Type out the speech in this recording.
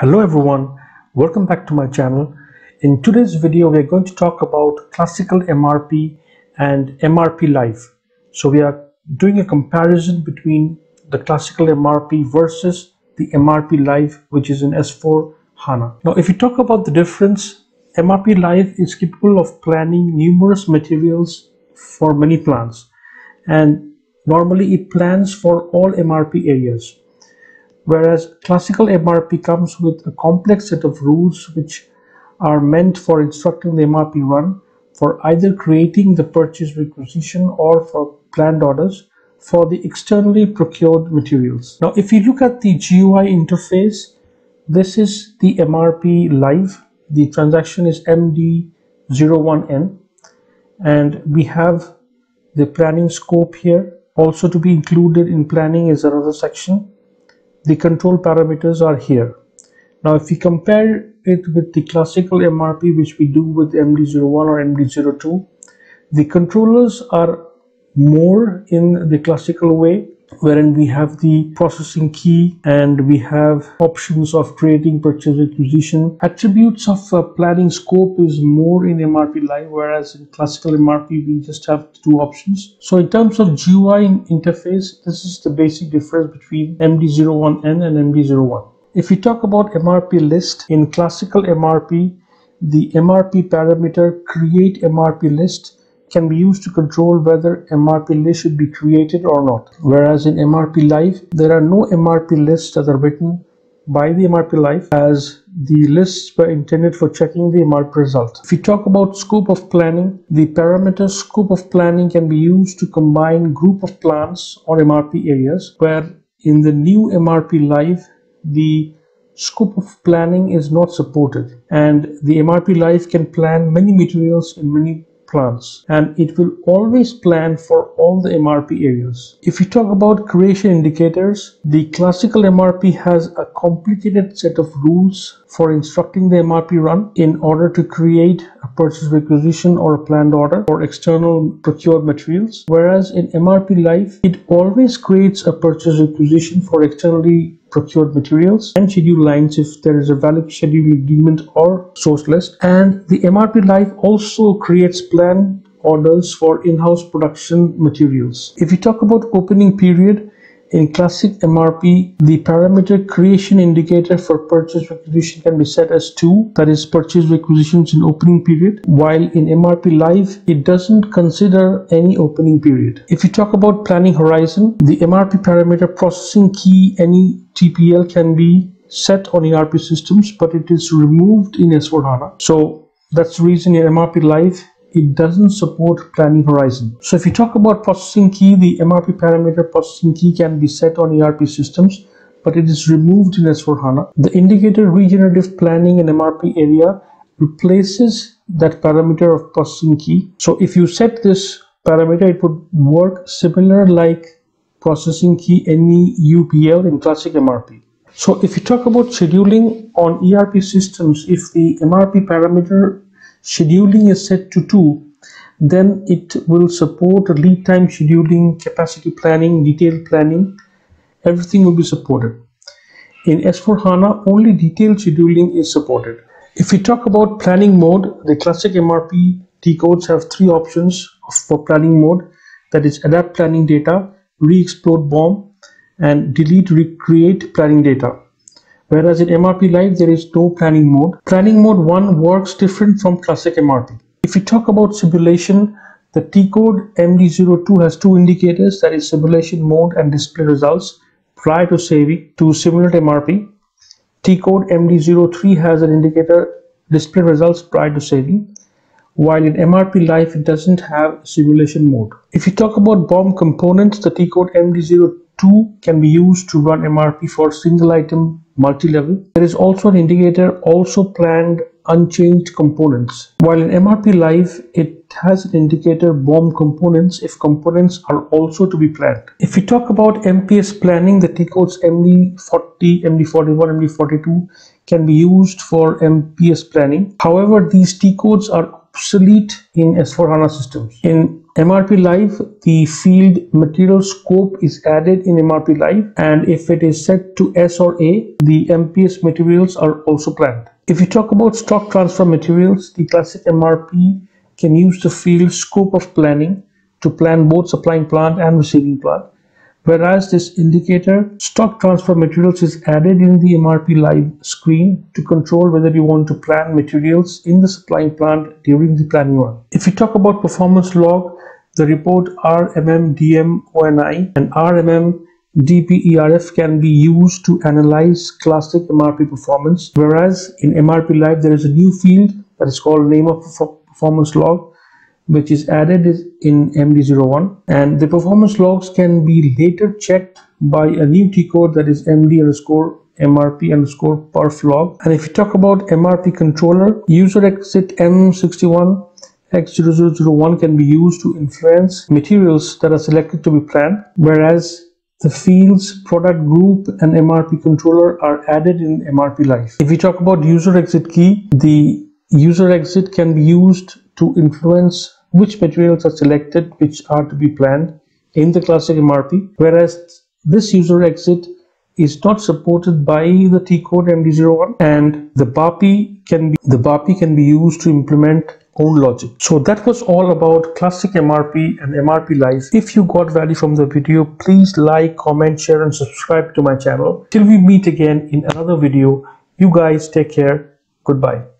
Hello everyone, welcome back to my channel. In today's video, we are going to talk about classical MRP and MRP Live. So we are doing a comparison between the classical MRP versus the MRP Live, which is in S4 HANA. Now, if you talk about the difference, MRP Live is capable of planning numerous materials for many plants. And normally it plans for all MRP areas whereas classical MRP comes with a complex set of rules which are meant for instructing the MRP run for either creating the purchase requisition or for planned orders for the externally procured materials. Now if you look at the GUI interface, this is the MRP live. The transaction is MD01N and we have the planning scope here. Also to be included in planning is another section the control parameters are here. Now if we compare it with the classical MRP which we do with MD01 or MD02, the controllers are more in the classical way wherein we have the processing key and we have options of creating purchase requisition attributes of uh, planning scope is more in mrp live whereas in classical mrp we just have two options. So in terms of gui interface this is the basic difference between md01n and md01 if we talk about mrp list in classical mrp the mrp parameter create mrp list can be used to control whether MRP list should be created or not. Whereas in MRP Live, there are no MRP lists that are written by the MRP Live as the lists were intended for checking the MRP result. If we talk about scope of planning, the parameter scope of planning can be used to combine group of plants or MRP areas where in the new MRP Live, the scope of planning is not supported and the MRP Live can plan many materials in many plants and it will always plan for all the MRP areas. If you talk about creation indicators, the classical MRP has a complicated set of rules for instructing the MRP run in order to create a purchase requisition or a planned order for external procured materials. Whereas in MRP Live, it always creates a purchase requisition for externally procured materials and schedule lines if there is a valid schedule agreement or source list. And the MRP Live also creates plan orders for in-house production materials. If you talk about opening period, in classic MRP, the parameter creation indicator for purchase requisition can be set as 2, that is purchase requisitions in opening period, while in MRP Live, it doesn't consider any opening period. If you talk about planning horizon, the MRP parameter processing key, any TPL can be set on ERP systems, but it is removed in S4HANA. So that's the reason in MRP Live, it doesn't support planning horizon. So if you talk about processing key, the MRP parameter processing key can be set on ERP systems, but it is removed in S4HANA. The indicator regenerative planning in MRP area replaces that parameter of processing key. So if you set this parameter, it would work similar like processing key NEUPL in classic MRP. So if you talk about scheduling on ERP systems, if the MRP parameter scheduling is set to 2 then it will support lead time scheduling capacity planning detailed planning. Everything will be supported. In s4 hana only detailed scheduling is supported. If we talk about planning mode the classic mrp t codes have three options for planning mode. That is adapt planning data re-explode BOM and delete recreate planning data Whereas in MRP Live, there is no planning mode. Planning mode 1 works different from classic MRP. If we talk about simulation, the T-code MD02 has two indicators that is simulation mode and display results prior to saving to simulate MRP. T-code MD03 has an indicator display results prior to saving while in MRP Live it doesn't have simulation mode. If you talk about BOM components, the T-code MD02 can be used to run MRP for single item multi-level. There is also an indicator also planned unchanged components. While in MRP Live, it has an indicator BOM components if components are also to be planned. If we talk about MPS planning, the T-codes MD40, MD41, MD42 can be used for MPS planning. However, these T-codes are obsolete in S4HANA systems. In MRP Live, the field material scope is added in MRP Live and if it is set to S or A, the MPS materials are also planned. If you talk about stock transfer materials, the classic MRP can use the field scope of planning to plan both supplying plant and receiving plant whereas this indicator stock transfer materials is added in the MRP live screen to control whether you want to plan materials in the supplying plant during the planning run. If you talk about performance log, the report RMMDMONI and RMM DPERF can be used to analyze classic MRP performance whereas in MRP Live there is a new field that is called name of performance log which is added in MD01 and the performance logs can be later checked by a new T code that is MD underscore MRP underscore perf log. And if you talk about MRP controller user exit M61 X0001 can be used to influence materials that are selected to be planned whereas the fields, product group, and MRP controller are added in MRP Live. If we talk about user exit key, the user exit can be used to influence which materials are selected which are to be planned in the classic MRP whereas this user exit is not supported by the T code MD01 and the BAPI can be the BAPI can be used to implement own logic. So that was all about classic MRP and MRP Live. If you got value from the video, please like, comment, share and subscribe to my channel. Till we meet again in another video, you guys take care. Goodbye.